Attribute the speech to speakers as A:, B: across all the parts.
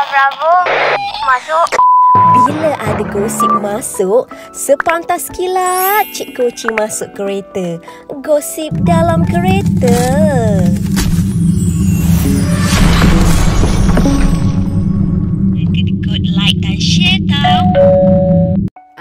A: Bravo. Masuk.
B: Bila ada gosip masuk, sepantas kilat Cik Koci masuk kereta. Gosip dalam kereta.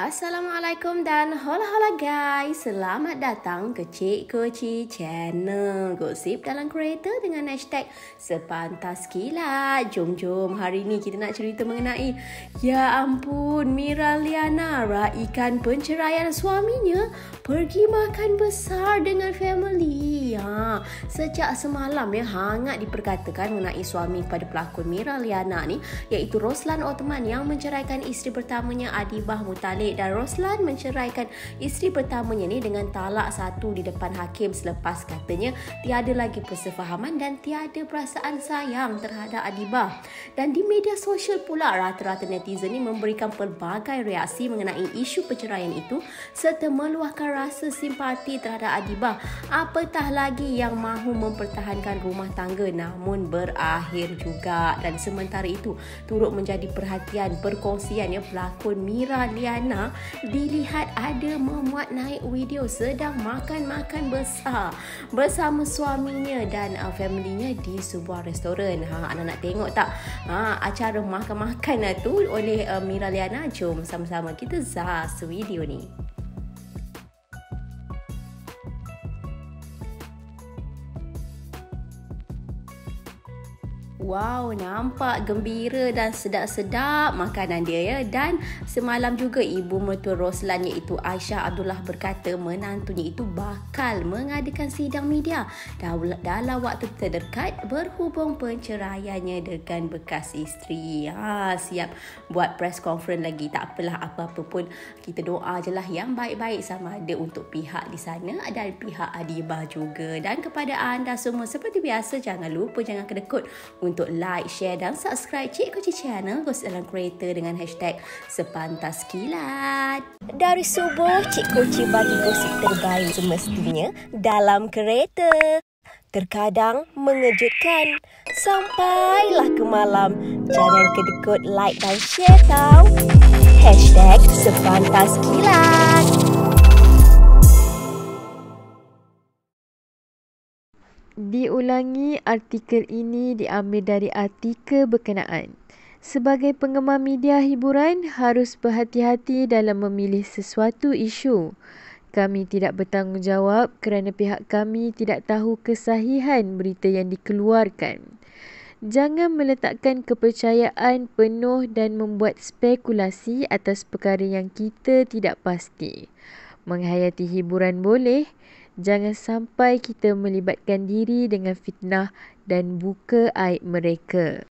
B: Assalamualaikum dan hola hola guys. Selamat datang ke Cik Koci Channel. Gosip dalam kereta dengan hashtag sepantas kilat. Jom jom hari ni kita nak cerita mengenai ya ampun Mira Liana raikan penceraian suaminya pergi makan besar dengan family. Ha, sejak semalam ya hangat diperkatakan mengenai suami kepada pelakon Mira Liana ni iaitu Roslan Ottoman yang menceraikan isteri pertamanya Adibah Mutalib Khalid dan Roslan menceraikan isteri pertamanya ni dengan talak satu di depan hakim selepas katanya tiada lagi persefahaman dan tiada perasaan sayang terhadap Adibah. Dan di media sosial pula rata-rata netizen ni memberikan pelbagai reaksi mengenai isu perceraian itu serta meluahkan rasa simpati terhadap Adibah apatah lagi yang mahu mempertahankan rumah tangga namun berakhir juga dan sementara itu turut menjadi perhatian perkongsian ya pelakon Mira Liana dilihat ada memuat naik video sedang makan-makan besar bersama suaminya dan uh, familynya di sebuah restoran. Ha anak nak tengok tak ha acara makan-makan tu oleh uh, Mira Liana jom sama-sama kita zas video ni. Wow, nampak gembira dan sedap-sedap makanan dia ya. Dan semalam juga ibu mertua Roslan iaitu Aisyah Abdullah berkata menantunya itu bakal mengadakan sidang media dalam waktu terdekat berhubung penceraiannya dengan bekas isteri. Ha, siap buat press conference lagi. Tak apalah apa-apa pun kita doa je lah yang baik-baik sama ada untuk pihak di sana dan pihak Adibah juga. Dan kepada anda semua seperti biasa jangan lupa jangan kedekut untuk like, share dan subscribe Cik Koci Channel Ghost dalam kereta dengan hashtag Sepantas Kilat. Dari subuh, Cik Koci bagi gosip terbaik semestinya dalam kereta. Terkadang mengejutkan. Sampailah ke malam. Jangan kedekut like dan share tau. Hashtag Sepantas Kilat.
C: Diulangi artikel ini diambil dari artikel berkenaan. Sebagai penggemar media hiburan, harus berhati-hati dalam memilih sesuatu isu. Kami tidak bertanggungjawab kerana pihak kami tidak tahu kesahihan berita yang dikeluarkan. Jangan meletakkan kepercayaan penuh dan membuat spekulasi atas perkara yang kita tidak pasti. Menghayati hiburan boleh, Jangan sampai kita melibatkan diri dengan fitnah dan buka aib mereka.